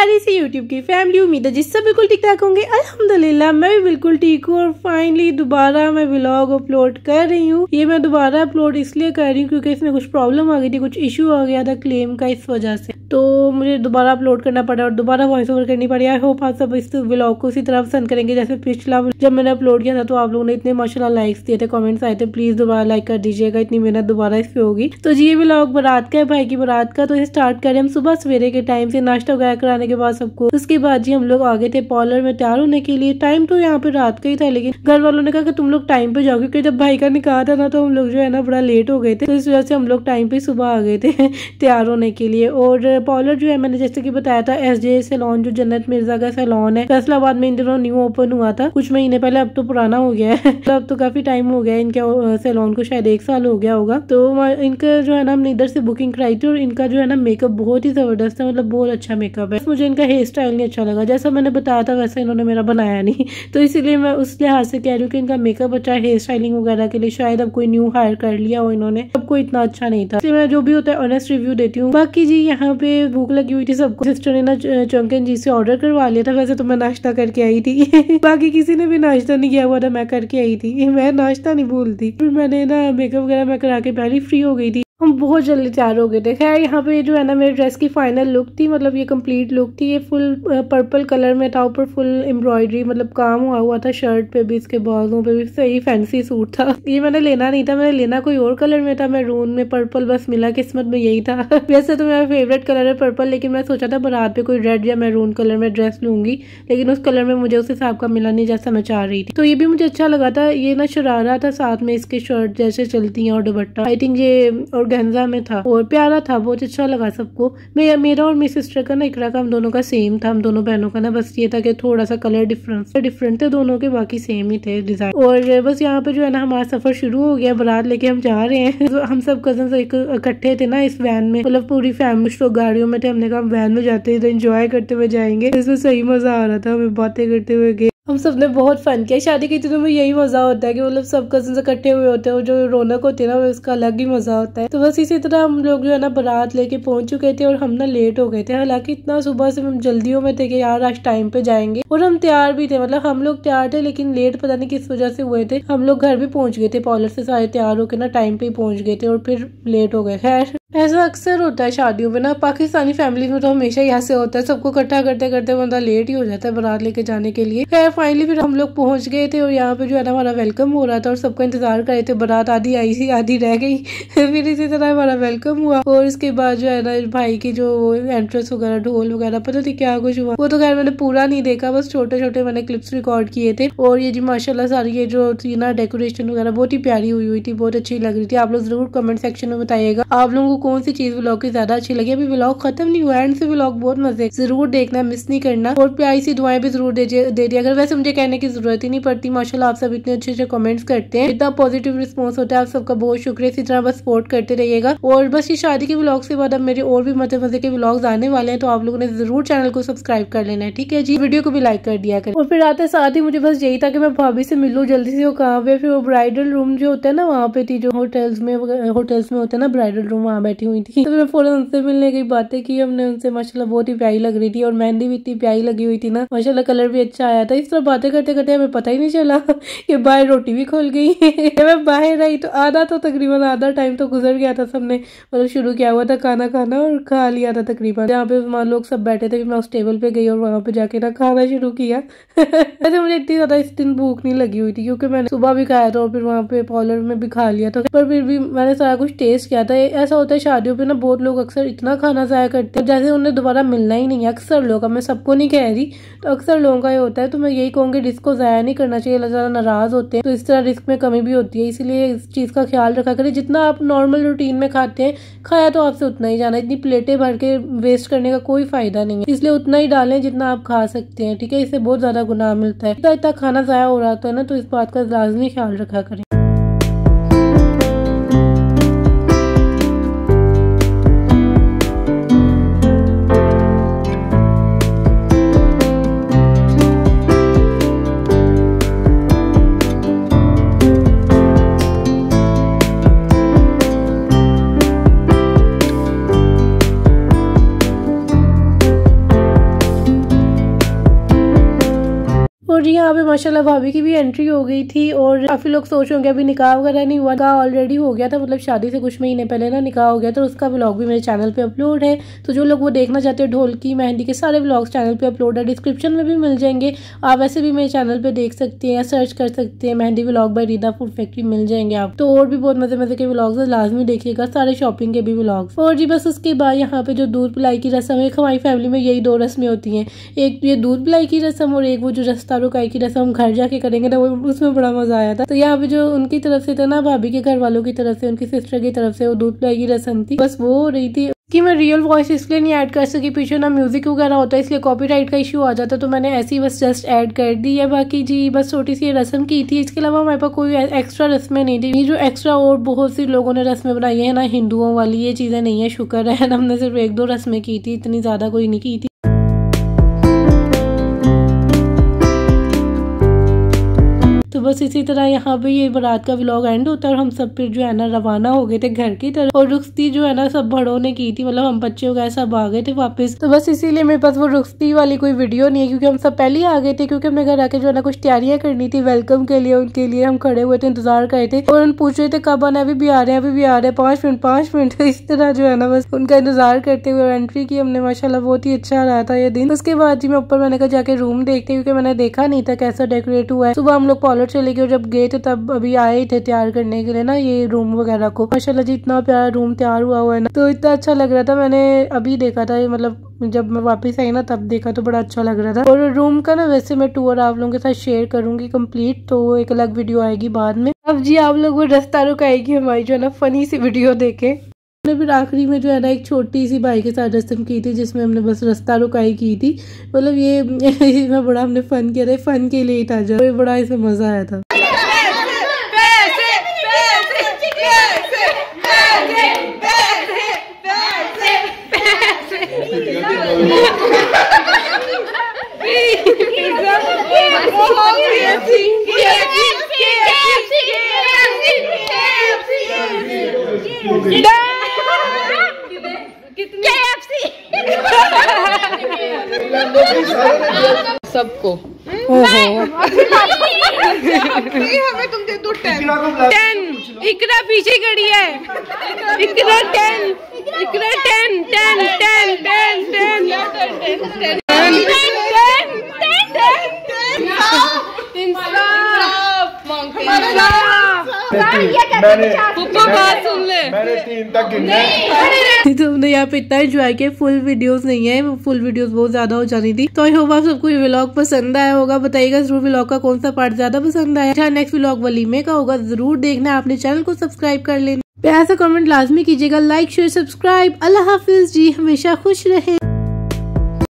प्यारी सी यूट्यूब की फैमिली उम्मीद है जिससे बिल्कुल ठीक ठाक होंगे। अल्हम्दुलिल्लाह, मैं भी बिल्कुल ठीक हूँ और फाइनली दोबारा मैं ब्लॉग अपलोड कर रही हूँ। ये मैं दोबारा अपलोड इसलिए कर रही हूँ क्योंकि इसमें कुछ प्रॉब्लम आ गई थी, कुछ इशू आ गया था क्लेम का इस वजह से। तो मुझे दोबारा अपलोड करना पड़ा और दोबारा वॉइस ओवर करनी पड़ी। आई होप आप सब इस व्लॉग को उसी तरह पसंद करेंगे जैसे पिछला जब मैंने अपलोड किया था तो आप लोगों ने इतने माशाल्लाह लाइक्स दिए थे कमेंट्स आए थे। प्लीज़ दोबारा लाइक कर दीजिएगा, इतनी मेहनत दोबारा इस पे होगी। तो जी, ये व्लॉग बारात का है, भाई की बारात का। तो ये स्टार्ट करें हम सुबह सवेरे के टाइम से, नाश्ता वगैरह कराने के बाद सबको। उसके बाद जी, हम लोग आगे थे पॉलर में तैयार होने के लिए। टाइम तो यहाँ पे रात का ही था, लेकिन घर वालों ने कहा कि तुम लोग टाइम पे जाओ क्योंकि जब भाई का निकाह था ना तो हम लोग जो है ना, बड़ा लेट हो गए थे। तो इस वजह से हम लोग टाइम पे सुबह आ गए थे तैयार होने के लिए। और पॉलर जो है, मैंने जैसे कि बताया था एस जे सैलॉन जो जन्नत मिर्ज़ा का सैलॉन है, फैसलाबाद में इन दिनों न्यू ओपन हुआ था। कुछ महीने पहले, अब तो पुराना हो गया है। अब तो काफ़ी टाइम हो गया इनके सैलॉन को, शायद एक साल हो गया होगा। तो इनका जो है ना, हमने इधर से बुकिंग कराई थी और इनका जो है ना मेकअप बहुत ही ज़बरदस्त है मतलब बहुत अच्छा मेकअप है। मुझे इनका हेयर स्टाइल नहीं अच्छा लगा। जैसा मैंने बताया था, वैसा इन्होंने मेरा बनाया नहीं। तो इसीलिए मैं उस लिहाज से कह रही हूँ कि इनका मेकअप अच्छा हेयर स्टाइलिंग वगैरह के लिए शायद अब कोई न्यू हायर कर लिया हो इन्होंने। सबको इतना अच्छा नहीं था। मैं जो भी होता है ऑनेस्ट रिव्यू देती हूँ। बाकी जी, यहाँ पे भूख लगी हुई थी सबको। सिस्टर ने ना चौंकन जी से ऑर्डर करवा लिया था, वैसे तो मैं नाश्ता करके आई थी। बाकी किसी ने भी नाश्ता नहीं किया हुआ था मैं करके आई थी। मैं नाश्ता नहीं भूलती। फिर मैंने ना मेकअप वगैरह मैं करा के पहले फ्री हो गई थी। हम बहुत जल्दी तैयार हो गए थे। खैर, यहाँ पे जो है ना, मेरे ड्रेस की फाइनल लुक थी मतलब ये कंप्लीट लुक थी। ये फुल पर्पल कलर में था, ऊपर फुल एम्ब्रॉयडरी मतलब काम हुआ हुआ था शर्ट पे भी, इसके बाजों पे भी, सही फैंसी सूट था। ये मैंने लेना नहीं था, मैंने लेना कोई और कलर में था मैं रून में पर्पल बस मिला किस्मत में यही था। वैसे तो मेरा फेवरेट कलर है पर्पल लेकिन मैं सोचा था बारात पे कोई रेड या मैरून कलर में ड्रेस लूँगी, लेकिन उस कलर में मुझे उस हिसाब का मिला नहीं जैसा मैं चाह रही थी। तो ये भी मुझे अच्छा लगा था, ये ना शरारा था साथ में इसके शर्ट जैसे चलती है और दुबट्टा आई थिंक ये, और गेंजा में था और प्यारा था, बहुत अच्छा लगा सबको। मैं मेरा और मेरी सिस्टर का ना, इकरा का, हम दोनों का सेम था, हम दोनों बहनों का ना, बस ये था कि थोड़ा सा कलर डिफरेंस डिफरेंट थे दोनों के, बाकी सेम ही थे डिज़ाइन और बस यहाँ पे जो है ना, हमारा सफ़र शुरू हो गया, बारात लेके हम जा रहे हैं। तो हम सब कज़न एक, इकट्ठे थे ना इस वैन में मतलब पूरी फैमिली तो गाड़ियों में थे, हमने कहा वैन में जाते हैं तो इंजॉय करते हुए जाएँगे। इसमें सही मज़ा आ रहा था, हमें बातें करते हुए गए। हम सबने बहुत फन किया। शादी के दिनों में यही मज़ा होता है कि मतलब सब कज़न इकट्ठे हुए होते हैं और जो रौनक होती है ना उसका अलग ही मज़ा होता है। तो बस इसी तरह हम लोग जो है ना, बारात लेके पहुँच चुके थे और हम ना लेट हो गए थे। हालाँकि इतना सुबह से हम जल्दियों में थे कि यार आज टाइम पे जाएँगे। और हम तैयार भी थे मतलब हम लोग तैयार थे लेकिन लेट पता नहीं किस वजह से हुए थे। हम लोग घर भी पहुँच गए थे पार्लर से सारे तैयार होकर ना टाइम पे ही पहुँच गए थे और फिर लेट हो गए। खैर ऐसा अक्सर होता है, शादियों में ना, पाकिस्तानी फैमिली में तो हमेशा ही ऐसे होता है, सबको इकट्ठा करते करते बंदा लेट ही हो जाता है बारात लेके जाने के लिए। खैर फाइनली फिर हम लोग पहुँच गए थे और यहाँ पे जो है ना, हमारा वेलकम हो रहा था और सबका इंतज़ार कर रहे थे, बारात आधी आई थी आधी रह गई। फिर इसी तरह हमारा वेलकम हुआ और इसके बाद जो है ना भाई की जो एंट्रेंस वगैरह, ढोल वगैरह, पता नहीं क्या कुछ हुआ। वो तो खैर मैंने पूरा नहीं देखा, बस छोटे छोटे मैंने क्लिप्स रिकॉर्ड किए थे और ये जी माशाला सारी ये जो थी ना डेकोरेशन वगैरह बहुत ही प्यारी हुई हुई थी, बहुत अच्छी लग रही थी। आप लोग ज़रूर कमेंट सेक्शन में बताइएगा। आप लोगों कौन सी चीज़ ब्लॉग की ज़्यादा अच्छी लगी? अभी ब्लॉग खत्म नहीं हुआ एंड से ब्लॉग बहुत मज़े ज़रूर देखना मिस नहीं करना। और प्यारी सी दुआएँ भी ज़रूर दे दिया अगर वैसे मुझे कहने की ज़रूरत ही नहीं पड़ती, माशाल्लाह आप सब इतने अच्छे अच्छे कमेंट्स करते हैं। इतना पॉजिटिव रिस्पॉन्स होता है, आप सबका बहुत शुक्रिया। इसी तरह बस सपोर्ट करते रहिएगा। और बस ये शादी के ब्लॉग से बाद अब मेरे और भी मज़े मज़े के ब्लॉग्स आने वाले हैं तो आप लोगों ने ज़रूर चैनल को सब्सक्राइब कर लेना है, ठीक है जी? वीडियो को भी लाइक कर दिया कर। और फिर आते साथ ही मुझे बस यही था कि मैं भाभी से मिलूँ जल्दी से। वो कहाँ पे फिर वो ब्राइडल रूम जो होता है ना, वहाँ पे थी जो होटल्स में होटल्स में होता है ना ब्राइडल रूम वहाँ बैठी हुई थी। तो मैं फ़ौरन उनसे मिलने गई, बातें की, हमने उनसे, माशाल्लाह, बहुत ही प्यारी लग रही थी और मेहंदी भी इतनी प्यारी लगी हुई थी ना। माशाल्लाह, कलर भी अच्छा आया था। इस तरह बातें करते करते हमें पता ही नहीं चला कि बाहर रोटी भी खोल गई मैं बाहर आई तो आधा तो तकरीबन आधा टाइम तो गुजर गया था सबने। मतलब शुरू किया हुआ था, खाना खाना और खा लिया था तकरीबन। जहाँ पे वहाँ लोग सब बैठे थे मैं उस टेबल पे गई और वहाँ पे जाके ना खाना शुरू किया। वैसे मुझे इतनी ज़्यादा इस दिन भूख नहीं लगी हुई थी, क्योंकि मैंने सुबह भी खाया था और फिर वहाँ पे पॉलर में भी खा लिया था। पर फिर भी मैंने सारा कुछ टेस्ट किया था। ऐसा होता शादियों पे ना बहुत लोग अक्सर इतना खाना जाया करते हैं, जैसे उन्हें दोबारा मिलना ही नहीं है, अक्सर लोग। मैं सबको नहीं कह रही तो अक्सर लोगों का ये होता है तो मैं यही कहूँगी रिस्क को ज़ाया नहीं करना चाहिए, ज़्यादा नाराज़ होते हैं तो इस तरह रिस्क में कमी भी होती है, इसीलिए इस चीज़ का ख्याल रखा करें। जितना आप नॉर्मल रूटीन में खाते हैं, खाया तो आपसे उतना ही जाना इतनी प्लेटें भर के वेस्ट करने का कोई फ़ायदा नहीं है, इसलिए उतना ही डालें जितना आप खा सकते हैं, ठीक है? इससे बहुत ज़्यादा गुनाह मिलता है। इतना इतना खाना ज़ाया हो रहा है ना तो इस बात का लाजमी ख्याल रखा करें। और यहाँ पे माशाल्लाह भाभी की भी एंट्री हो गई थी और काफ़ी लोग सोच रहे होंगे, अभी निकाह वगैरह नहीं हुआ, निकाह ऑलरेडी हो गया था मतलब शादी से कुछ महीने पहले ना निकाह हो गया तो उसका ब्लॉग भी मेरे चैनल पे अपलोड है। तो जो लोग वो देखना चाहते हैं ढोल की मेहंदी के सारे ब्लॉग्स चैनल पे अपलोड है डिस्क्रिप्शन में भी मिल जाएँगे। आप वैसे भी मेरे चैनल पे देख सकते हैं या सर्च कर सकते हैं, mehndi blog by Rida food factory मिल जाएँगे आप। तो और भी बहुत मज़े मज़े के ब्लॉग्स लाजमी देखिएगा, सारे शॉपिंग के भी ब्लॉग्स और जी बस उसके बाद यहाँ पे जो दूध पिलाई की रस्म है हमारी फैमिली में यही दो रस्में होती हैं। एक ये दूध पिलाई की रस्म और एक वो जो रस्ता रुकाई की रस्म हम घर जाके करेंगे ना, वो उसमें बड़ा मज़ा आया था। तो यहाँ पे जो उनकी तरफ़ से था ना, भाभी के घर वालों की तरफ़ से, उनकी सिस्टर की तरफ़ से, वो दूध पिलाई की रस्म थी। बस वो हो रही थी कि मैं रियल वॉइस इसलिए नहीं ऐड कर सकी, पीछे ना म्यूज़िक वगैरह होता है, इसलिए कॉपीराइट का इशू आ जाता तो मैंने ऐसी बस जस्ट ऐड कर दी। है बाकी जी, बस छोटी सी रस्म की थी, इसके अलावा हमारे पास कोई एक्स्ट्रा रस्में नहीं थी। ये जो एक्स्ट्रा और बहुत सी लोगों ने रस्में बनाई है ना, हिंदुओं वाली, ये चीज़ें नहीं है, शुक्र है हमने सिर्फ़ एक दो रस्में की थी, इतनी ज़्यादा कोई नहीं की थी। बस इसी तरह यहाँ पे ये बारात का व्लॉग एंड होता है और हम सब फिर जो है ना रवाना हो गए थे घर की तरफ़ और रुखती जो है ना सब बड़ों ने की थी मतलब हम बच्चे वगैरह सब आ गए थे वापस। तो बस इसीलिए मेरे पास वो रुखती वाली कोई वीडियो नहीं है क्योंकि हम सब पहले ही आ गए थे क्योंकि हमने घर आके जो है ना कुछ तैयारियाँ करनी थी वेलकम के लिए, उनके लिए हम खड़े हुए थे, इंतज़ार करे थे और उन पूछ रहे थे, कब आना अभी भी आ रहे हैं, अभी भी आ रहे हैं, पाँच मिनट पाँच मिनट। इस तरह जो है ना बस उनका इंतज़ार करते हुए एंट्री की हमने माशाला बहुत ही अच्छा रहा था ये दिन। उसके बाद जी मैं ऊपर मैंने कहा जाके रूम देखते क्योंकि मैंने देखा नहीं था कैसा डेकोरेट हुआ है। सुबह हम लोग पॉलर चले और जब गए थे, तब अभी आए थे तैयार करने के लिए ना ये रूम वगैरह को। माशाला जी, इतना प्यारा रूम तैयार हुआ हुआ है ना। तो इतना अच्छा लग रहा था, मैंने अभी देखा था मतलब जब मैं वापस आई ना, तब देखा तो बड़ा अच्छा लग रहा था। और रूम का ना वैसे मैं टूर आप लोगों के साथ शेयर करूँगी कंप्लीट तो एक अलग वीडियो आएगी बाद में। अब जी, आप लोग वो रस्ता रुकाएगी हमारी जो है ना फनी सी वीडियो देखे। हमने फिर आखिरी में जो है ना एक छोटी सी भाई के साथ रस्म की थी, जिसमें हमने बस रास्ता रुकाई की थी। मतलब ये इसमें बड़ा हमने फन किया था फन के लिए ही था जो। बड़ा इसमें मज़ा आया था। सबको हमें तुम दे दो टेन टेन इकरा पीछे खड़ी है Iqra ten Iqra ten ten ten ten ten बात सुन मैंने तीन तक गिने तो हमने यहाँ पे इतना एंजॉय किया फुल वीडियोस नहीं है फुल वीडियोस बहुत ज़्यादा हो जानी थी। तो आई होप आप सबको ये व्लॉग पसंद आया होगा बताइएगा ज़रूर व्लॉग का कौन सा पार्ट ज़्यादा पसंद आया। अच्छा नेक्स्ट व्लॉग वलीमे का होगा ज़रूर देखना आपने चैनल को सब्सक्राइब कर लेना। प्यार सा कमेंट लाजमी कीजिएगा लाइक शेयर सब्सक्राइब अल्लाह हाफिज। जी हमेशा खुश रहे।